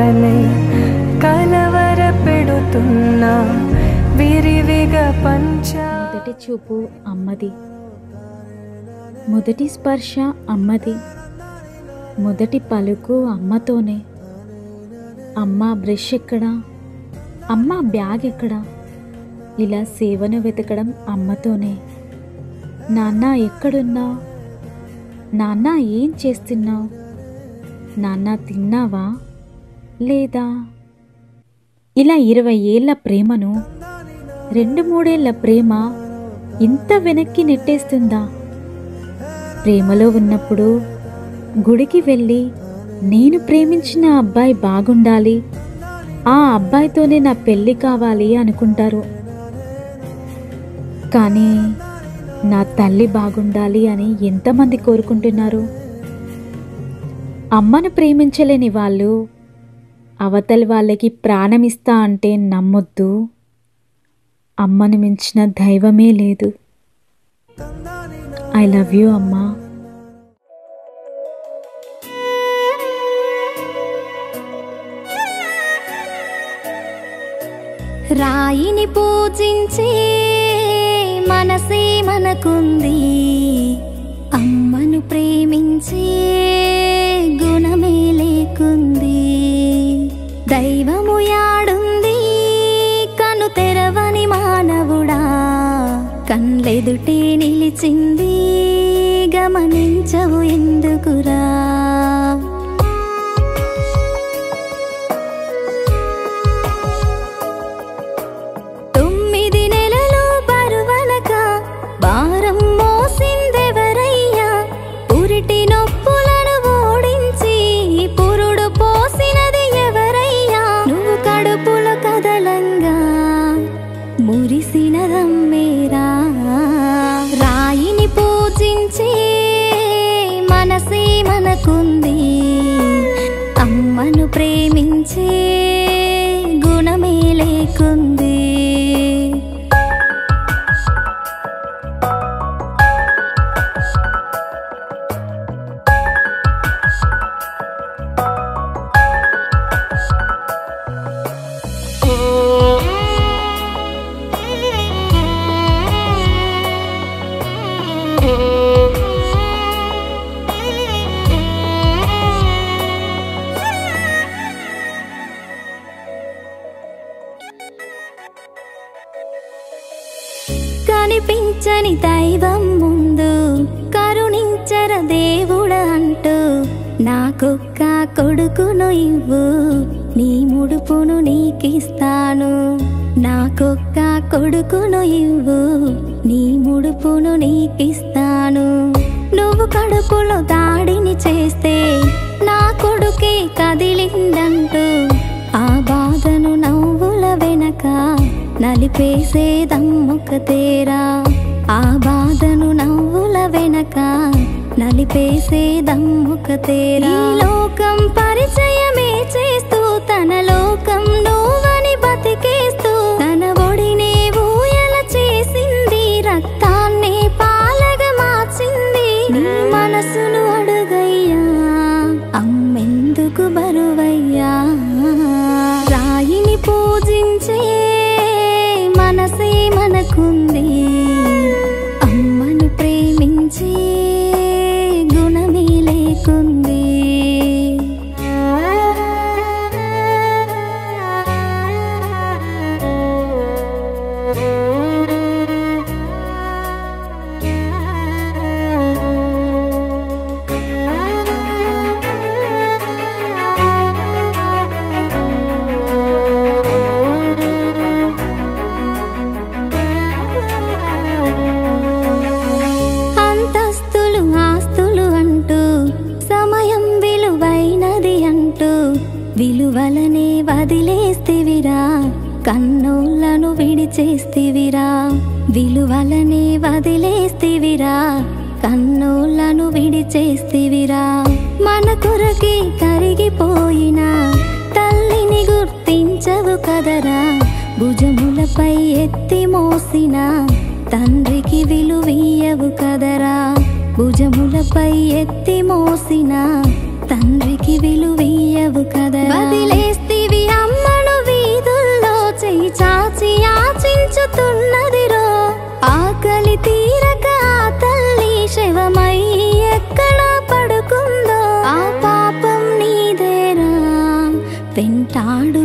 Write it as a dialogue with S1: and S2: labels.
S1: కదలికనే కలవర పెడుతున్నా విరివిగా పంచ
S2: మొదటి చూపు అమ్మది. మొదటి స్పర్శ అమ్మది. మొదటి పలుకు అమ్మతోనే. అమ్మ బ్రష్ ఎక్కడ? అమ్మ బ్యాగ్ ఎక్కడ? ఇలా సేవను వెతకడం అమ్మతోనే. నాన్న ఎక్కడున్నావు నాన్న ఏం చేస్తున్నావు? నాన్న తిన్నావా? లేదా? ఇలా ఇరవై ఏళ్ళ ప్రేమను రెండు మూడేళ్ళ ప్రేమ ఇంత వెనక్కి నెట్టేస్తుందా? ప్రేమలో ఉన్నప్పుడు గుడికి వెళ్ళి నేను ప్రేమించిన అబ్బాయి బాగుండాలి. ఆ అబ్బాయితోనే నా పెళ్ళి కావాలి అనుకుంటారు. కానీ నా తల్లి బాగుండాలి అని ఎంతమంది కోరుకుంటున్నారు? అమ్మను ప్రేమించలేని వాళ్ళు అవతలి వాళ్ళకి ప్రాణమిస్తా అంటే నమ్మొద్దు. అమ్మను మించిన దైవమే లేదు. ఐ లవ్ యూ అమ్మా.
S3: రాయిని పూజించే మనసే మనకుంది. దైవము యాడుంది కను తెరవని మానవుడా. కన్లెదుటే నిలిచింది గమనించవు ఎందుకురా. మురిసినదమ్మేరా రాయిని పూజించే మనసే మనకుంది. అమ్మను ప్రేమించే గుణమే లేకుంది. కనిపించని దైవం ముందు కరుణించర దేవుడ అంటూ నాకొక్క కొడుకును ఇవ్వు నీ ముడుపును నీకిస్తాను. నాకొక్క కొడుకును ఇవ్వు నీ ముడుపును నీకిస్తాను. నువ్వు కడుపులో దాడిని చేస్తే నా కొడుకే కదిలిందంటూ ఆ బాధను నవ్వుల వెనక నలిపేసేదమ్మొక తేరా. ఆ బాధను నవ్వుల వెనక నలిపేసేదమ్మొక తేరా. లోకం పరిచయమే చేస్తూ తన లోకం నువ్వని బతికేస్తూ తన ఒడినే ఊయల చేసింది రక్తాన్ని పాలగా మార్చింది. నీ మనసును అడుగయ్యా అమ్మెందుకు బరువయ్యా? రాయిని పూజించే మనసే మనకుంది కన్నులను విడిచేస్తివిరా విలువలనే వదిలేస్తివిరా కన్నులను విడిచేస్తివిరా. మన కొరకే కరిగిపోయిన తల్లిని గుర్తించవు కదరా భుజములపై ఎత్తి మోసిన తండ్రికి విలువీయవు కదరా భుజములపై ఎత్తి మోసిన తండ్రికి విలువీయవు కదరా. താടുന്നു